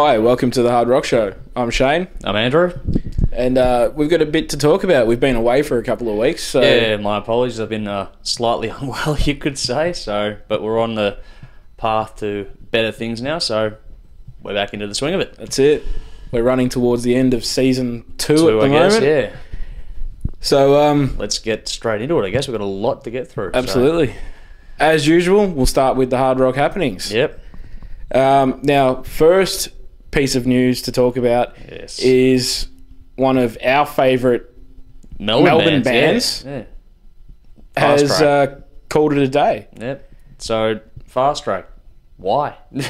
Hi, welcome to the Hard Rock Show. I'm Shane, I'm Andrew. and uh, we've got a bit to talk about. We've been away for a couple of weeks, so Yeah, my apologies. I've been uh, slightly unwell, you could say. So, but we're on the path to better things now. So, we're back into the swing of it. that's it. We're running towards the end of season two, So, at the I guess, moment. yeah. So, um, Let's get straight into it. I guess we've got a lot to get through. so- absolutely. As usual, we'll start with the Hard Rock happenings. Yep. Um, now, first piece of news to talk about Yes. is one of our favourite Melbourne, Melbourne bands. bands. Yeah. yeah. Has uh, called it a day. Yep. So, Fastrack. Why?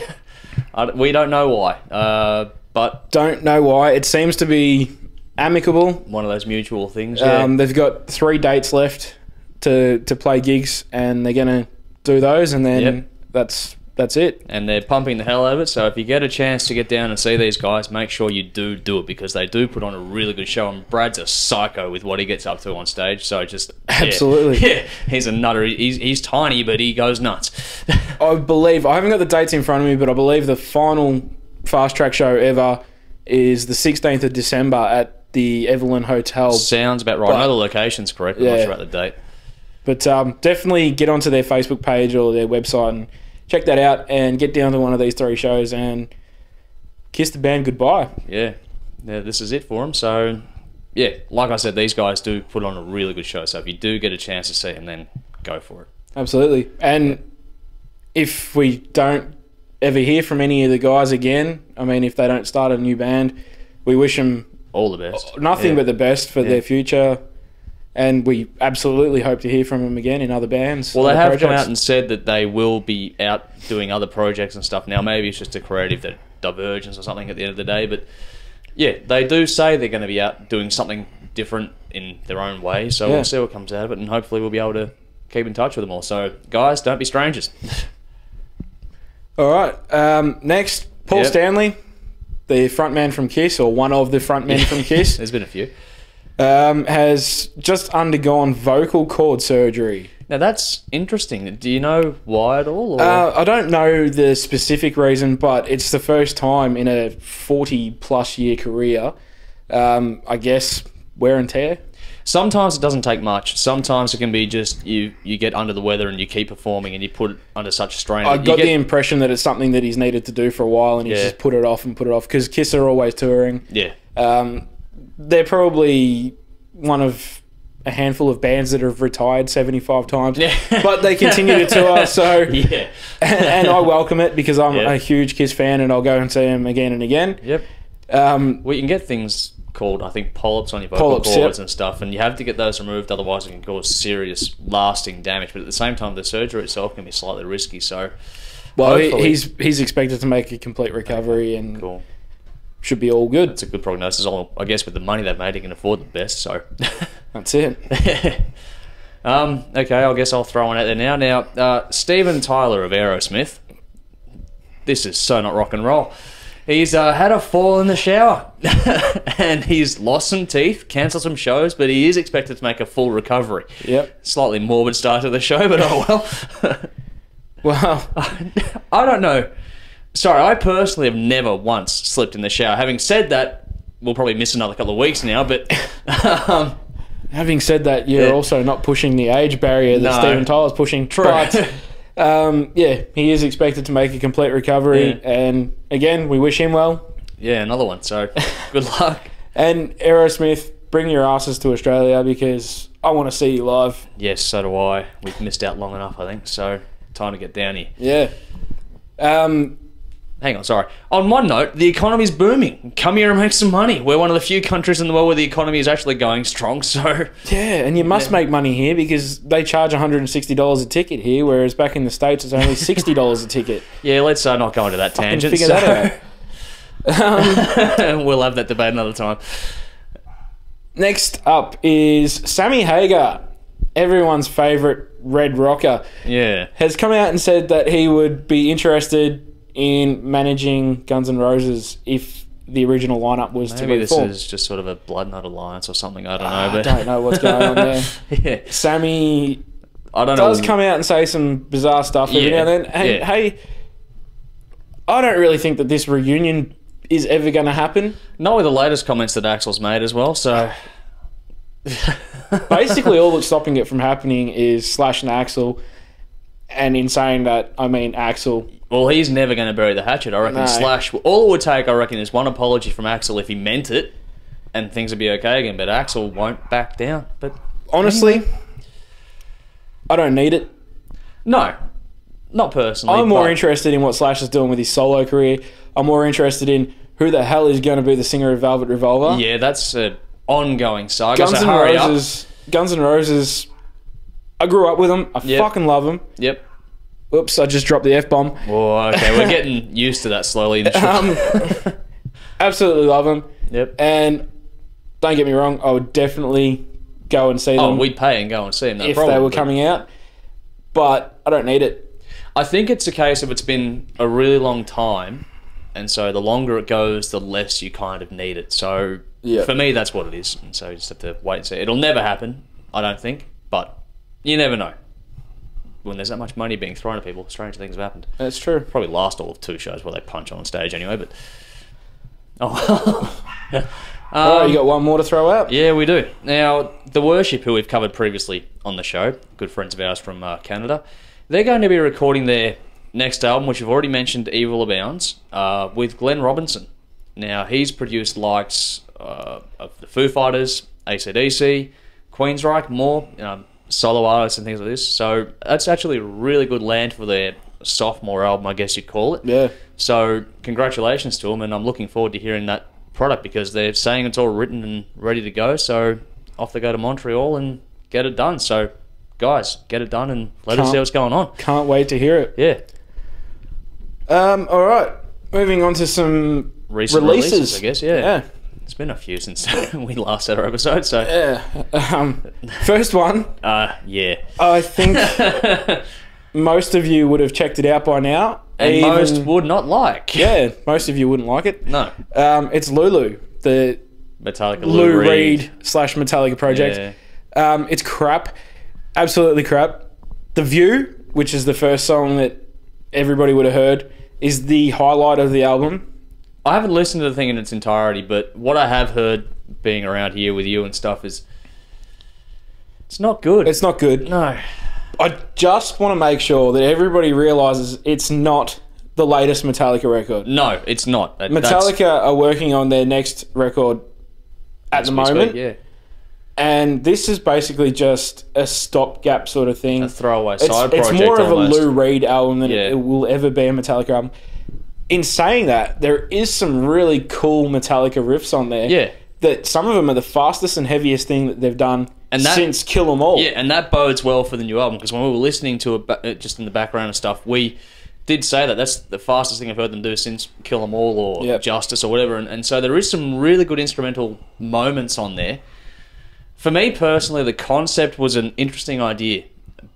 We don't know why. Uh, but Don't know why. It seems to be amicable. one of those mutual things. Yeah. Um, they've got three dates left to to play gigs, and they're gonna do those, and then Yep. that's that's it. and they're pumping the hell out of it. So if you get a chance to get down and see these guys, make sure you do do it because they do put on a really good show. And Brad's a psycho with what he gets up to on stage. So just yeah. Absolutely. yeah, he's a nutter. He's, he's tiny, but he goes nuts. I believe I haven't got the dates in front of me, but I believe the final Fastrack show ever is the 16th of December at the Evelyn Hotel. Sounds about right. I know the location's correct. I'm not sure about the date. But um, definitely get onto their Facebook page or their website and check that out, and get down to one of these three shows and kiss the band goodbye. Yeah, yeah, this is it for them. So yeah, like I said, these guys do put on a really good show. So if you do get a chance to see them, then go for it. Absolutely. And if we don't ever hear from any of the guys again, I mean, if they don't start a new band, we wish them All the best. nothing Yeah. but the best for Yeah. their future. And we absolutely hope to hear from them again in other bands. Well, they other have come out and said that they will be out doing other projects and stuff. Now, maybe it's just a creative that divergence or something at the end of the day, but yeah, they do say they're going to be out doing something different in their own way. So Yeah. we'll see what comes out of it, and hopefully we'll be able to keep in touch with them all. So, guys, don't be strangers. All right. Um, next, Paul Yep. Stanley, the frontman from Kiss, or one of the frontmen from Kiss, There's been a few. Um, has just undergone vocal cord surgery. Now that's interesting. Do you know why at all? Or? Uh, I don't know the specific reason, but it's the first time in a 40 plus year career. Um, I guess wear and tear. Sometimes it doesn't take much. Sometimes it can be just you you get under the weather and you keep performing and you put it under such strain. I got get- the impression that it's something that he's needed to do for a while, and he's Yeah. just put it off and put it off because Kiss are always touring. yeah. Um, they're probably one of a handful of bands that have retired 75 times, Yeah. but they continue to tour. So, Yeah. and, and I welcome it because I'm Yeah. a huge Kiss fan, and I'll go and see them again and again. Yep. Um, Well, you can get things called, I think, polyps on your vocal Polyps, cords yep. and stuff, and you have to get those removed, otherwise it can cause serious, lasting damage. But at the same time, the surgery itself can be slightly risky. So, well, Hopefully. he's he's expected to make a complete recovery and cool. Should be all good. It's a good prognosis. I guess with the money they've made, he can afford the best. So, That's it. um, okay, I guess I'll throw one out there now. Now, uh, Steven Tyler of Aerosmith. This is so not rock and roll. He's uh, had a fall in the shower and he's lost some teeth, cancelled some shows, but he is expected to make a full recovery. Yep. Slightly morbid start to the show, but oh well. Well, I don't know. Sorry, I personally have never once slipped in the shower. Having said that, we'll probably miss another couple of weeks now, but um, having said that, you're Yeah. also not pushing the age barrier that No. Steven Tyler's pushing. True. But um, yeah, he is expected to make a complete recovery, Yeah. and again, we wish him well. yeah, another one. So good luck. And Aerosmith, bring your asses to Australia because I want to see you live. Yes, so do I. We've missed out long enough, I think. So time to get down here. Yeah. Um, Hang on, sorry. On one note, the economy's booming. Come here and make some money. We're one of the few countries in the world where the economy is actually going strong. So yeah, and you must make money here because they charge $160 a ticket here, whereas back in the States it's only $60 a ticket. yeah, let's uh, not go into that tangent. figure so- that we'll have that debate another time. Next up is Sammy Hagar, everyone's favourite red rocker. Yeah. has come out and said that he would be interested in managing Guns N' Roses if the original lineup was to Maybe this is just sort of a blood nut alliance or something. I don't ah, know. I don't know what's going on there. yeah. Sammy I don't does know. come out and say some bizarre stuff every Yeah, now and then. Hey, yeah. hey, I don't really think that this reunion is ever going to happen. Not with the latest comments that Axl's made as well. So Basically, all that's stopping it from happening is Slash and Axl. And in saying that, I mean Axl. Well, he's never going to bury the hatchet. I reckon No. Slash. All it would take, I reckon, is one apology from Axl if he meant it, and things would be okay again. But Axl won't back down. But Honestly, I don't need it. no, not personally. I'm more but- interested in what Slash is doing with his solo career. I'm more interested in who the hell is going to be the singer of Velvet Revolver. Yeah, that's an ongoing saga. Guns so N' hurry up. Roses. Guns N' Roses. I grew up with them. I Yep. fucking love them. Yep. Oops, I just dropped the f bomb. Oh, okay. We're getting used to that slowly. Um, absolutely love them. yep. And don't get me wrong, I would definitely go and see Oh, them we'd pay and go and see them. No if problem. they were but coming out. But I don't need it. I think it's a case of it's been a really long time, and so the longer it goes, the less you kind of need it. So Yeah. for me, that's what it is. And so you just have to wait and see. It'll never happen, I don't think, but you never know. When there's that much money being thrown at people, strange things have happened. That's true. Probably last all of two shows where they punch on stage anyway, but. Oh. All right, Um, you got one more to throw out? yeah, we do. Now, The Worshyp, who we've covered previously on the show, good friends of ours from uh, Canada, they're going to be recording their next album, which we've already mentioned, Evil Abounds, uh, with Glen Robinson. Now, he's produced likes uh, of the Foo Fighters, ACDC, Queensryche, more um, solo artists and things like this. So that's actually a really good land for their sophomore album, I guess you'd call it. Yeah. So congratulations to them, and I'm looking forward to hearing that product because they're saying it's all written and ready to go. So off they go to Montreal and get it done. So guys, get it done and let us Can't- see what's going on. Can't wait to hear it. Yeah, Um, all right. Moving on to some recent releases. releases, I guess. Yeah. Yeah. It's been a few since we last had our episode. So Yeah. Um, first one, uh, yeah, I think most of you would have checked it out by now. and Even- most would not like. Yeah, most of you wouldn't like it. no, Um, it's Lulu, the Metallica, Lou, Lou, Reed slash Metallica project. Yeah. Um, it's crap, absolutely crap. The View, which is the first song that everybody would have heard, is the highlight of the album. I haven't listened to the thing in its entirety, but what I have heard being around here with you and stuff is it's not good. It's not good. no. I just want to make sure that everybody realizes it's not the latest Metallica record. No, it's not. That- that's- Metallica are working on their next record at the we speak, moment, yeah, and this is basically just a stopgap sort of thing. a throwaway it's, side it's project. more of almost. a Lou Reed album than Yeah. it will ever be a Metallica album. In saying that, there is some really cool Metallica riffs on there. Yeah. That some of them are the fastest and heaviest thing that they've done And that- since Kill 'Em All. Yeah, and that bodes well for the new album because when we were listening to it uh, just in the background and stuff, we did say that that's the fastest thing I've heard them do since Kill 'Em All or Yep. Justice or whatever. And, and so there is some really good instrumental moments on there. For me personally, the concept was an interesting idea,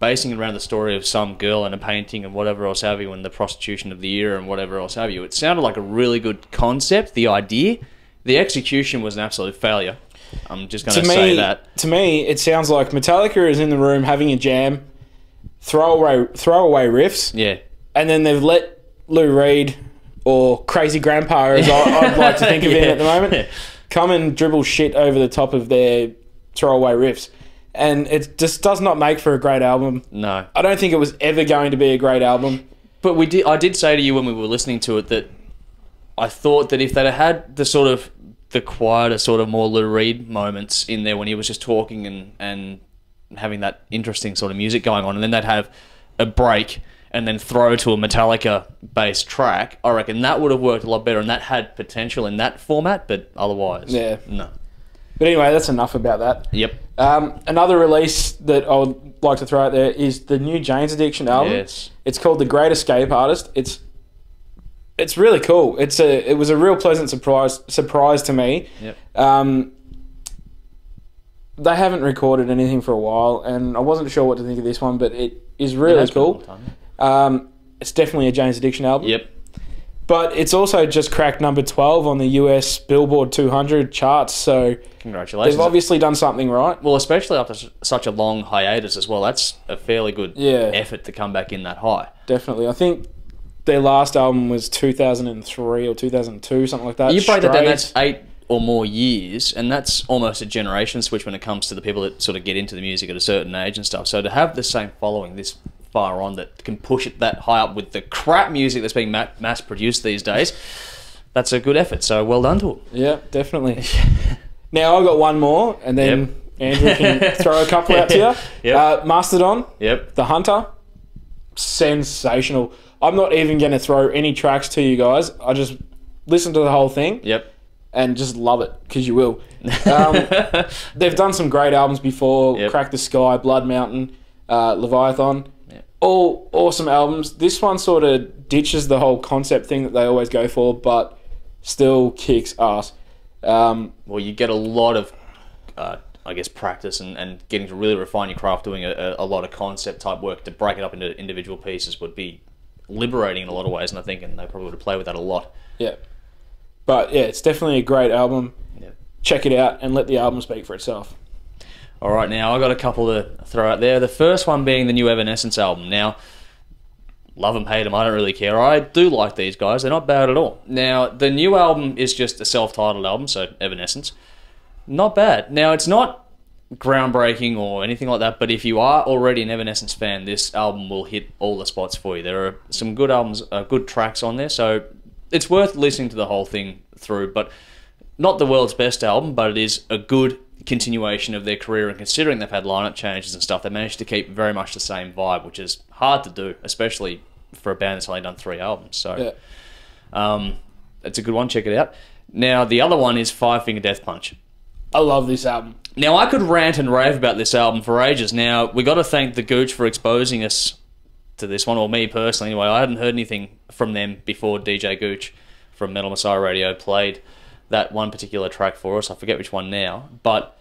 basing it around the story of some girl and a painting and whatever else have you, and the prostitution of the year and whatever else have you. It sounded like a really good concept, the idea. The execution was an absolute failure. I'm just going to to me, say that. to me, it sounds like Metallica is in the room having a jam, throwaway throwaway riffs, Yeah. and then they've let Lou Reed or Crazy Grandpa, as I, I'd like to think of him at the moment, come and dribble shit over the top of their throwaway riffs, and it just does not make for a great album. No. I don't think it was ever going to be a great album. But we did. I did say to you when we were listening to it that I thought that if they'd had the sort of the quieter, sort of more Lou Reed moments in there when he was just talking and and having that interesting sort of music going on, and then they'd have a break and then throw to a Metallica based track, I reckon that would have worked a lot better, and that had potential in that format. But otherwise, Yeah. no. But anyway, that's enough about that. Yep. Um, another release that I would like to throw out there is the new Jane's Addiction album. Yes. It's called The Great Escape Artist. It's it's really cool. It's a it was a real pleasant surprise surprise to me. Yep. Um, they haven't recorded anything for a while, and I wasn't sure what to think of this one, but it is really a cool. Um, it's definitely a Jane's Addiction album. Yep. But it's also just cracked number twelve on the US Billboard 200 charts, so Congratulations. they've obviously done something right. Well, especially after such a long hiatus as well, that's a fairly good Yeah. effort to come back in that high. Definitely. I think their last album was 2003 or 2002, something like that. You break that down, that's eight or more years, and that's almost a generation switch when it comes to the people that sort of get into the music at a certain age and stuff. So to have the same following this far on that can push it that high up with the crap music that's being ma- mass produced these days, that's a good effort. So well done to them. Yeah, definitely. now I've got one more, and then Andrew can throw a couple out to you. Yep. Uh, Mastodon, Yep. The Hunter, sensational. I'm not even going to throw any tracks to you guys. I just listen to the whole thing Yep. and just love it because you will. Um, they've done some great albums before Yep. Crack the Skye, Blood Mountain, uh, Leviathan. All awesome albums. This one sort of ditches the whole concept thing that they always go for, but still kicks ass. Um, well, you get a lot of, uh, I guess, practice and, and getting to really refine your craft, doing a, a, lot of concept type work to break it up into individual pieces would be liberating in a lot of ways, and I think and they probably would play with that a lot. yeah. But yeah, it's definitely a great album. Yep. Check it out and let the album speak for itself. All right, now I got a couple to throw out there. The first one being the new Evanescence album. Now, love them, hate them, I don't really care. I do like these guys; they're not bad at all. Now, the new album is just a self-titled album, so Evanescence, not bad. Now, it's not groundbreaking or anything like that, but if you are already an Evanescence fan, this album will hit all the spots for you. There are some good albums, uh, good tracks on there, so it's worth listening to the whole thing through. But not the world's best album, but it is a good continuation of their career. And considering they've had lineup changes and stuff, they managed to keep very much the same vibe, which is hard to do, especially for a band that's only done three albums. So, Yeah. um, it's a good one. Check it out. Now, the other one is Five Finger Death Punch. I love this album. Now, I could rant and rave about this album for ages. Now, we got to thank the Gooch for exposing us to this one, or me personally. Anyway, I hadn't heard anything from them before DJ Gooch from Metal Messiah Radio played that one particular track for us. I forget which one now, but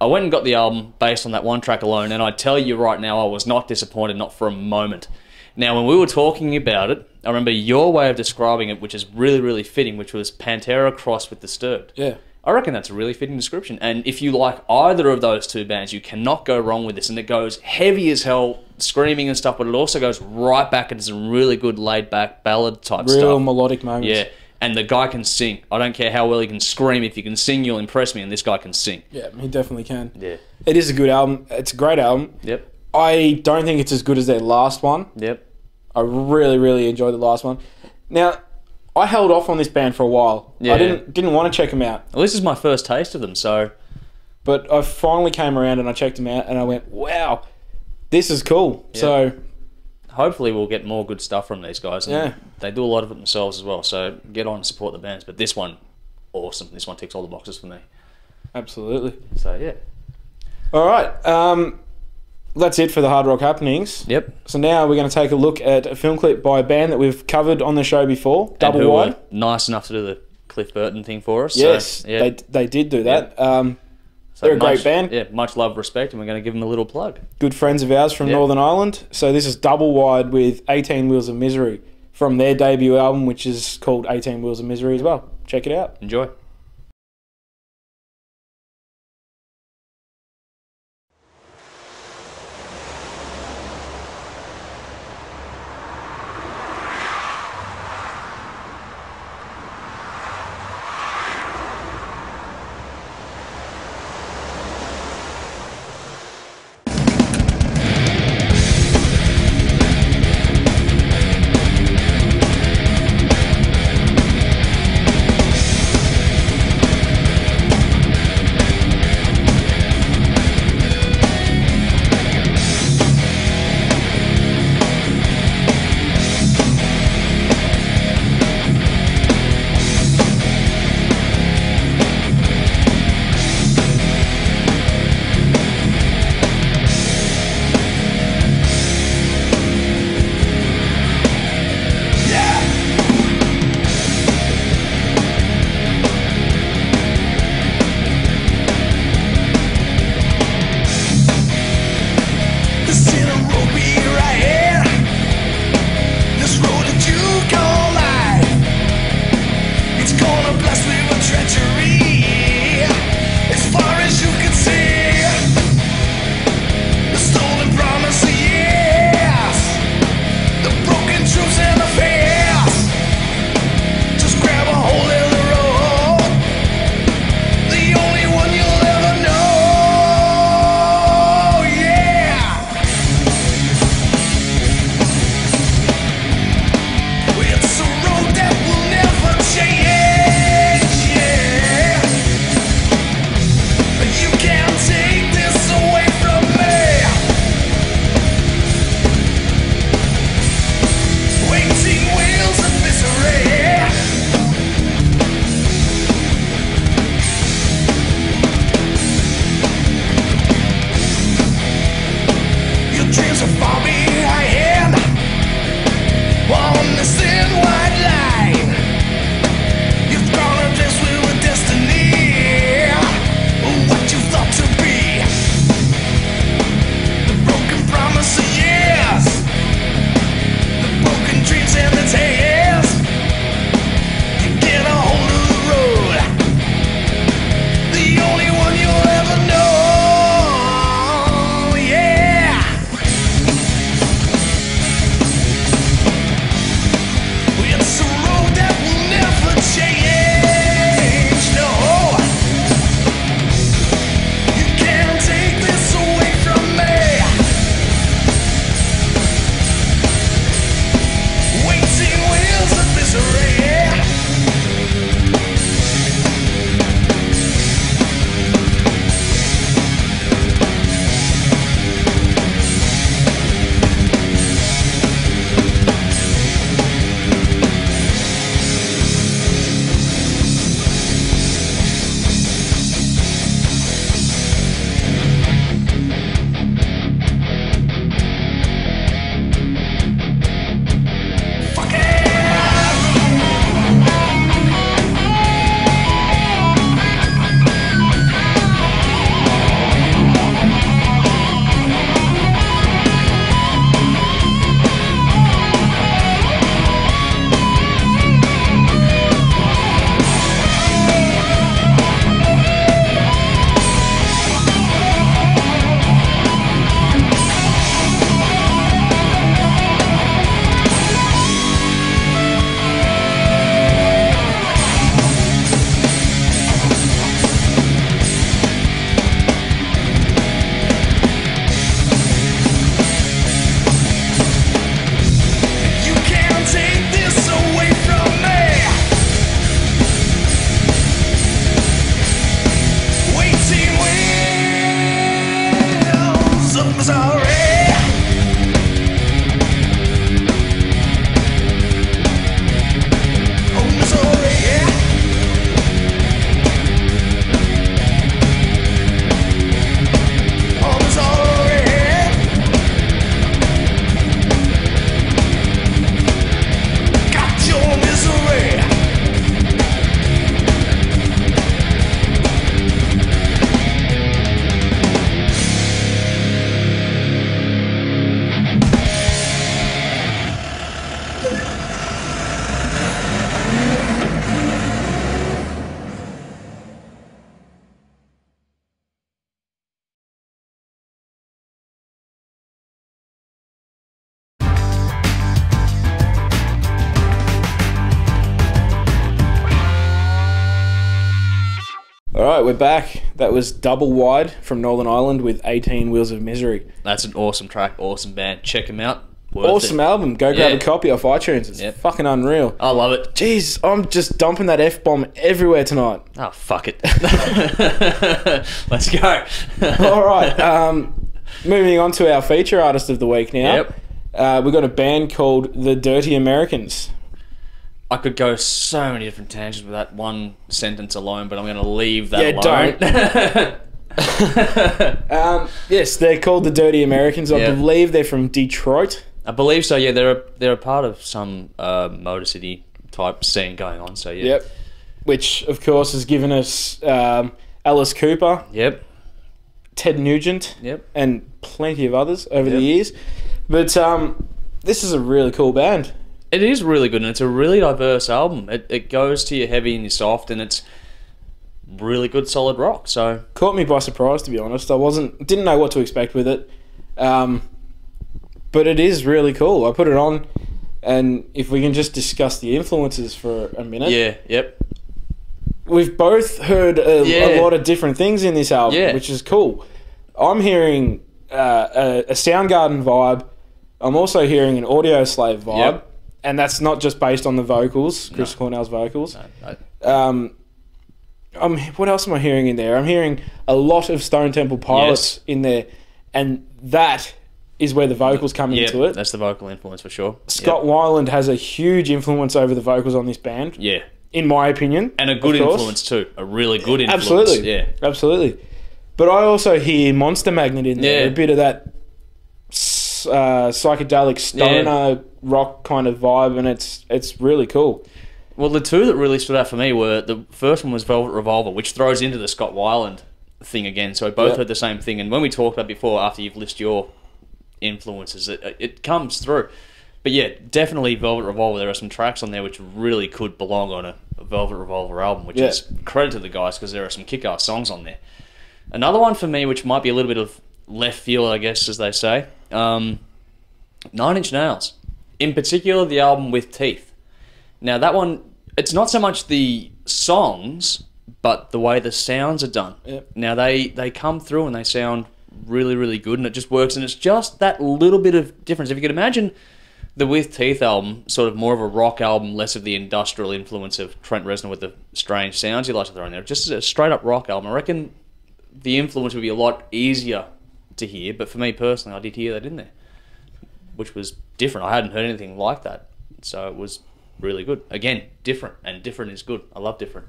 I went and got the album based on that one track alone, and I tell you right now, I was not disappointed, not for a moment. Now, when we were talking about it, I remember your way of describing it, which is really, really fitting, which was Pantera crossed with Disturbed. Yeah. I reckon that's a really fitting description. And if you like either of those two bands, you cannot go wrong with this. And it goes heavy as hell, screaming and stuff, but it also goes right back into some really good laid back ballad type Real stuff. melodic moments. Yeah. And the guy can sing. I don't care how well he can scream. If you can sing, you'll impress me. And this guy can sing. Yeah, he definitely can. Yeah. It is a good album. It's a great album. Yep. I don't think it's as good as their last one. Yep. I really, really enjoyed the last one. Now, I held off on this band for a while. Yeah. I didn't didn't want to check them out, Well, this is my first taste of them, so but I finally came around and I checked them out, and I went, "Wow, this is cool." So hopefully we'll get more good stuff from these guys. And Yeah. They do a lot of it themselves as well, so get on and support the bands. But this one, awesome. This one ticks all the boxes for me. absolutely. So yeah. All right, um, that's it for the hard rock happenings. Yep. So now we're going to take a look at a film clip by a band that we've covered on the show before, And Double Wide. nice enough to do the Cliff Burton thing for us. Yes, so, yeah. they they did do that. Um, So they're a great band. Yeah, much love, respect, and we're going to give them a little plug. good friends of ours from Yeah. Northern Ireland. So this is Double Wide with 18 Wheels of Misery from their debut album, which is called 18 Wheels of Misery as well. Check it out. Enjoy. Right, we're back. That was Double Wide from Northern Ireland with 18 Wheels of Misery. That's an awesome track, awesome band. Check them out. Worth Awesome it. album. Go grab Yeah. a copy off iTunes. It's Yep. fucking unreal. I love it. Jeez, I'm just dumping that F bomb everywhere tonight. Oh, fuck it. Let's go. All right. Um, moving on to our feature artist of the week now. Yep. Uh, we've got a band called The Dirty Americans. I could go so many different tangents with that one sentence alone, but I'm going to leave that Yeah, alone. Um, yes, they're called The Dirty Americans. I Yeah. believe they're from Detroit. I believe so. Yeah, they're a, they're a part of some uh, Motor City type scene going on. So yeah. Yep. Which, of course, has given us um, Alice Cooper, Yep. Ted Nugent, Yep. and plenty of others over the years. But um, this is a really cool band. It is really good, and it's a really diverse album. It, it goes to your heavy and your soft, and it's really good, solid rock. So Caught me by surprise, to be honest. I wasn't didn't know what to expect with it, um, but it is really cool. I put it on, and if we can just discuss the influences for a minute. yeah, yep, we've both heard a, Yeah. a lot of different things in this album, Yeah. which is cool. I'm hearing uh, a, a Soundgarden vibe. I'm also hearing an Audioslave vibe, Yep. And that's not just based on the vocals, Chris Cornell's vocals. No, no. Um, I'm, what else am I hearing in there? I'm hearing a lot of Stone Temple Pilots Yes. in there, and that is where the vocals come yeah, into it. that's the vocal influence for sure. Scott Weiland has a huge influence over the vocals on this band, yeah, in my opinion, and a good influence too. A really good influence. Absolutely. Yeah. Absolutely. But I also hear Monster Magnet in there. Yeah. A bit of that uh, psychedelic stoner rock kind of vibe, and it's it's really cool. Well, the two that really stood out for me were the first one was Velvet Revolver, which throws into the Scott Weiland thing again. So we both Yep. heard the same thing. And when we talked about before, after you've listed your influences, it, it comes through. But yeah, definitely Velvet Revolver. There are some tracks on there which really could belong on a, a Velvet Revolver album, which Yeah. is credit to the guys because there are some kick-ass songs on there. Another one for me, which might be a little bit of left field, I guess, as they say, um, Nine Inch Nails. In particular, the album with Teeth. Now that one, it's not so much the songs, but the way the sounds are done. Yep. Now they they come through and they sound really really good, and it just works. And it's just that little bit of difference. If you could imagine the With Teeth album, sort of more of a rock album, less of the industrial influence of Trent Reznor with the strange sounds he likes to throw in there. Just a straight up rock album. I reckon the influence would be a lot easier to hear. But for me personally, I did hear that in there, which was different. I hadn't heard anything like that, so it was really good. Again, different, and different is good. I love different.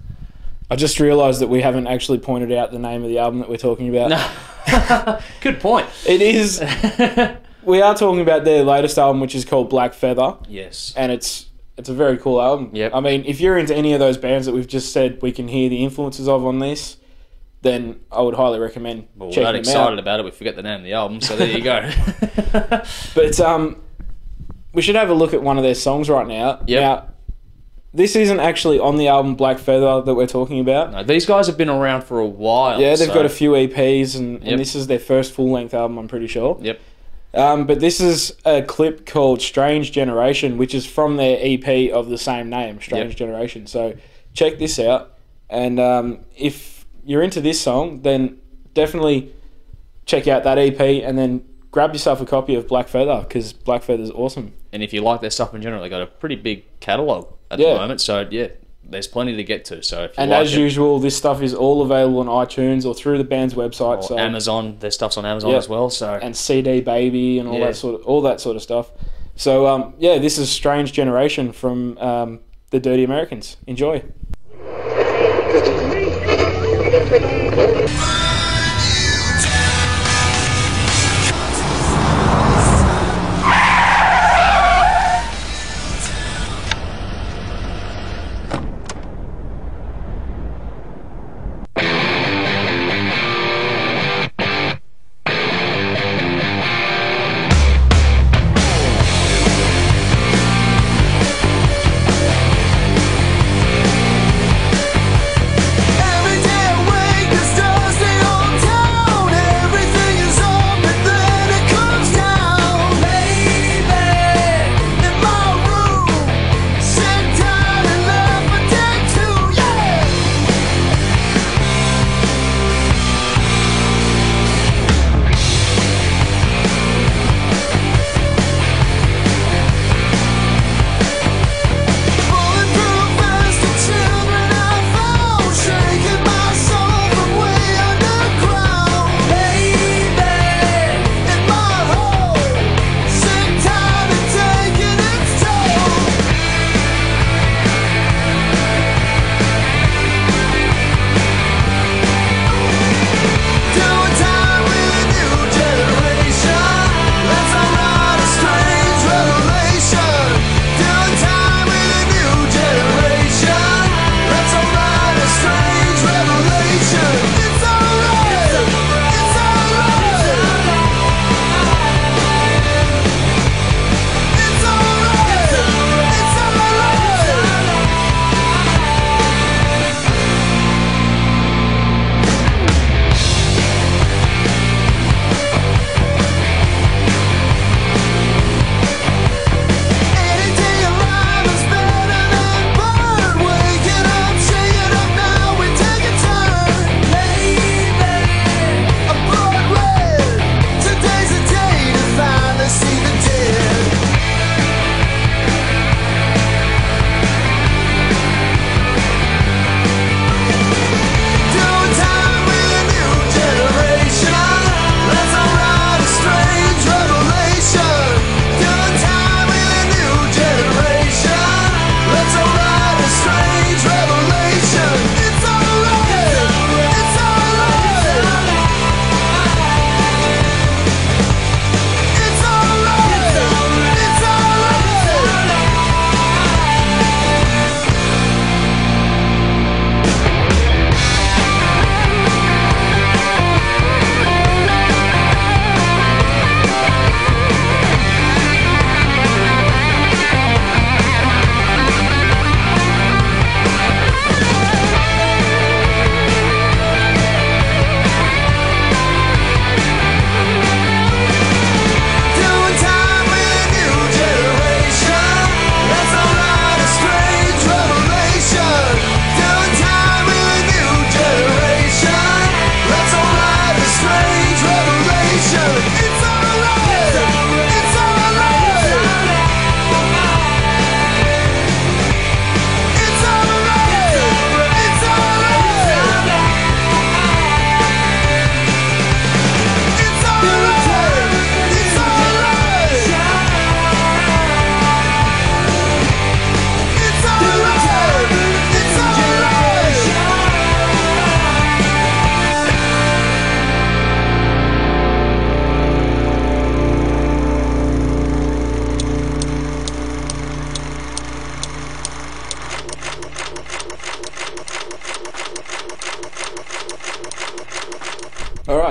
I just realised that we haven't actually pointed out the name of the album that we're talking about. No. good point. It is. we are talking about their latest album, which is called Black Feather, Yes. and it's it's a very cool album. Yep. I mean, if you're into any of those bands that we've just said we can hear the influences of on this, then I would highly recommend Well, we're checking that them excited out. about it, we forget the name of the album. So there you go. But um, we should have a look at one of their songs right now. Now, this isn't actually on the album Black Feather that we're talking about. no, these guys have been around for a while. Yeah, they've so- got a few EPs, and, Yep. and this is their first full length album, I'm pretty sure. Yep. Um, but this is a clip called Strange Generation, which is from their EP of the same name, Strange Yep. Generation. So check this out. And um, if you're into this song, then definitely check out that EP and then grab yourself a copy of Black Feather because Black Feather's awesome. And if you like their stuff in general, they got a pretty big catalog at Yeah. the moment. So yeah, there's plenty to get to. So if you And like as it, usual, this stuff is all available on iTunes or through the band's website. or so Amazon, their stuff's on Amazon Yeah. as well. So and CD Baby and all Yeah. that sort of all that sort of stuff. So um, yeah, this is Strange Generation from um, the Dirty Americans. Enjoy. Gracias.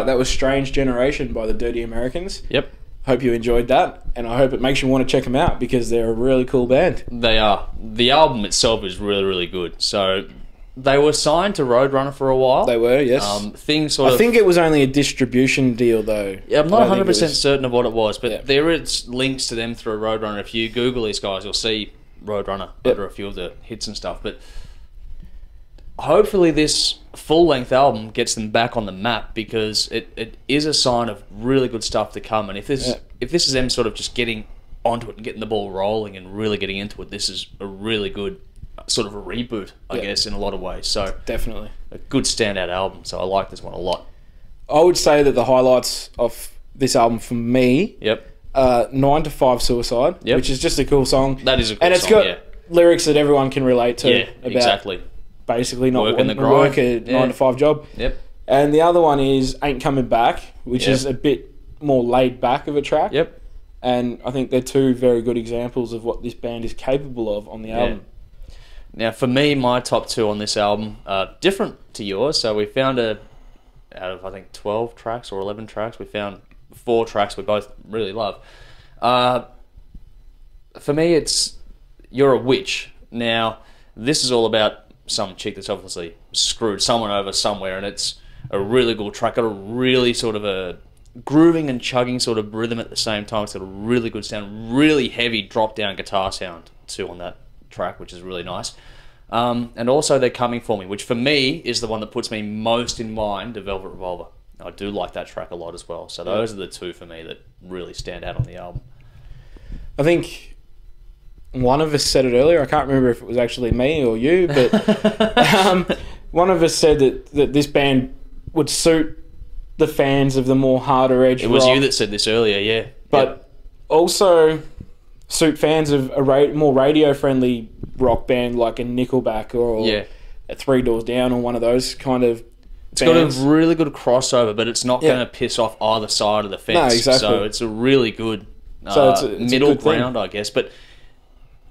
That was Strange Generation by the Dirty Americans. Yep, Hope you enjoyed that, and I hope it makes you want to check them out because they're a really cool band. they are. The album itself is really, really good. So they were signed to Roadrunner for a while. They were, yes. Um, things sort I of. think it was only a distribution deal, though. Yeah, I'm not 100 percent certain of what it was, but Yeah. there is links to them through Roadrunner. If you Google these guys, you'll see Roadrunner Yep. under a few of the hits and stuff. But hopefully, this full length album gets them back on the map because it, it is a sign of really good stuff to come. And if this Yeah. if this is them sort of just getting onto it and getting the ball rolling and really getting into it, this is a really good sort of a reboot, I Yeah. guess, in a lot of ways. So Definitely. a good standout album. So I like this one a lot. I would say that the highlights of this album for me Yep, uh, Nine to Five Suicide, Yep. which is just a cool song. that is a cool and it's song, got yeah. lyrics that everyone can relate to Yeah, about exactly. Basically not Working the grind. work a Yeah. nine to five job. Yep. And the other one is Ain't Coming Back, which Yep. is a bit more laid back of a track. Yep. And I think they're two very good examples of what this band is capable of on the album. Now, for me, my top two on this album are different to yours. So we found a out of I think twelve tracks or eleven tracks, we found four tracks we both really love. Uh, for me, it's "You're a Witch." Now, this is all about some chick that's obviously screwed someone over somewhere, and it's a really good track. Got a really sort of a grooving and chugging sort of rhythm at the same time. It's got a really good sound, really heavy drop down guitar sound too on that track, which is really nice. Um, and also, they're coming for me, which for me is the one that puts me most in mind of Velvet Revolver. I do like that track a lot as well. So those are the two for me that really stand out on the album. I think one of us said it earlier. I can't remember if it was actually me or you, but um, one of us said that, that this band would suit the fans of the more harder edge. It was rock, you that said this earlier, yeah. but Yep. also suit fans of a ra- more radio friendly rock band like a Nickelback or Yeah. a Three Doors Down or one of those kind of. It's got a really good crossover, but it's not Yeah. going to piss off either side of the fence. exactly. So it's a really good uh, So it's a- it's middle good thing. ground, I guess. But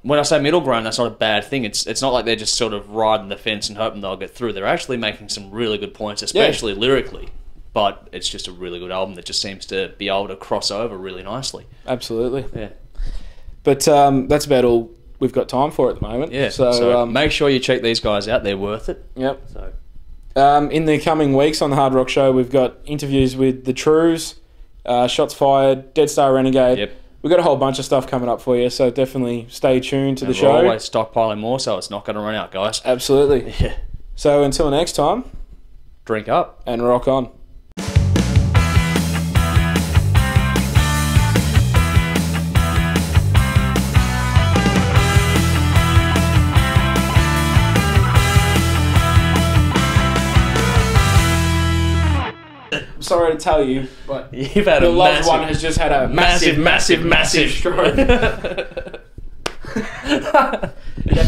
when I say middle ground, that's not a bad thing. It's it's not like they're just sort of riding the fence and hoping they'll get through. They're actually making some really good points, especially lyrically. But it's just a really good album that just seems to be able to cross over really nicely. Absolutely. Yeah, But um, that's about all we've got time for at the moment. yeah. So, So, um, make sure you check these guys out. They're worth it. yep. So Um, in the coming weeks on the Hard Rock Show, we've got interviews with the Trues, uh, Shots Fired, Dead Star Renegade. Yep. We've got a whole bunch of stuff coming up for you, so definitely stay tuned to the and show. we're always stockpiling more, so it's not going to run out, guys. Absolutely. Yeah. So until next time, Drink up. and rock on. Sorry to tell you, but You've had your a loved massive, one has just had a massive, massive, massive, massive stroke. have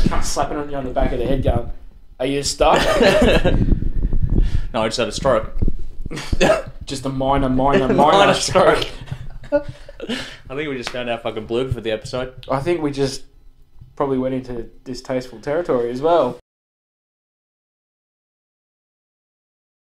cunt slapping on you on the back of the head going, Are you stuck? no, I just had a stroke. just a minor, minor, minor, Minor stroke. stroke. I think we just found our fucking blooper for the episode. I think we just probably went into distasteful territory as well.